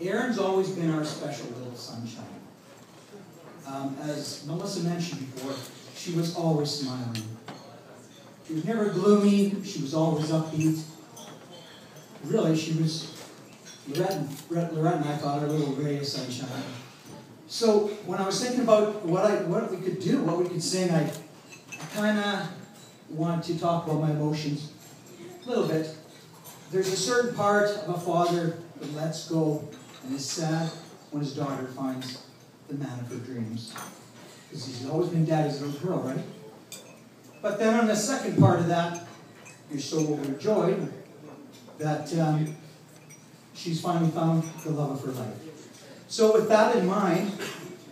Erin's always been our special little sunshine. Um, as Melissa mentioned before, she was always smiling. She was never gloomy, she was always upbeat. Really, she was, Lorette and, Lorette and I her a little ray of sunshine. So when I was thinking about what I what we could do, what we could sing, I, I kind of want to talk about my emotions a little bit. There's a certain part of a father that lets go and is sad when his daughter finds the man of her dreams. Because he's always been daddy's little girl, right? But then on the second part of that, you're so overjoyed that um, she's finally found the love of her life. So with that in mind,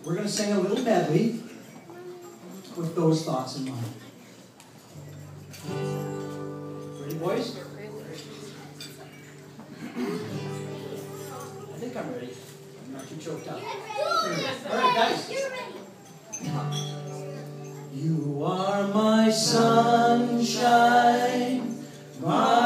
we're going to sing a little medley with those thoughts in mind. Ready, boys? I think I'm ready. I'm not too choked up. All right, guys. You are my sunshine, my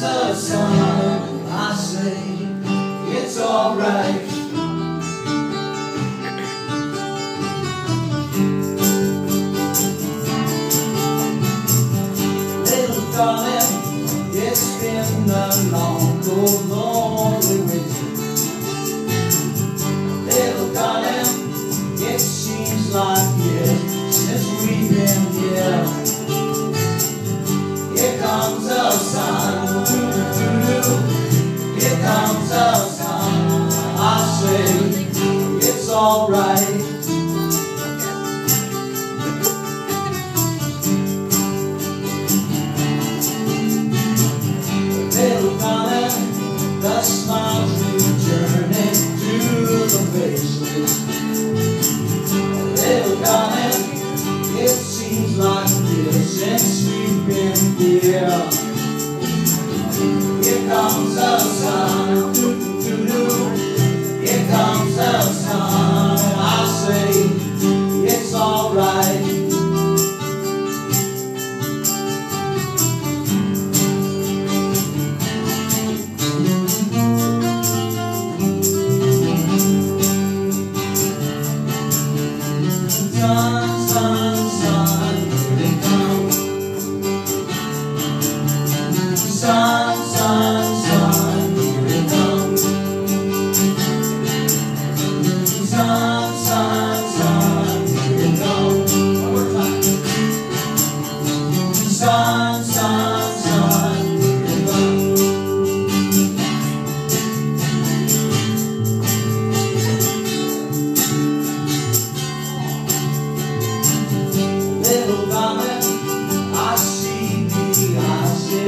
comes the sun. I say it's alright. Alright.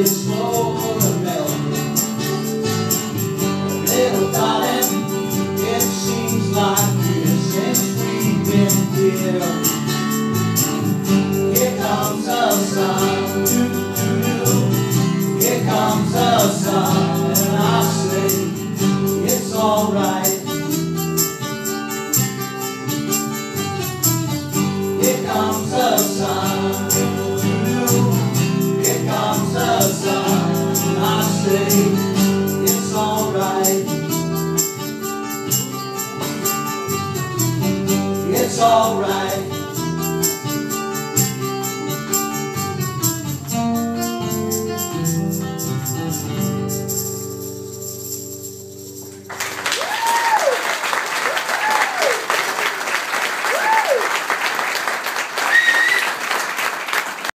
Ices say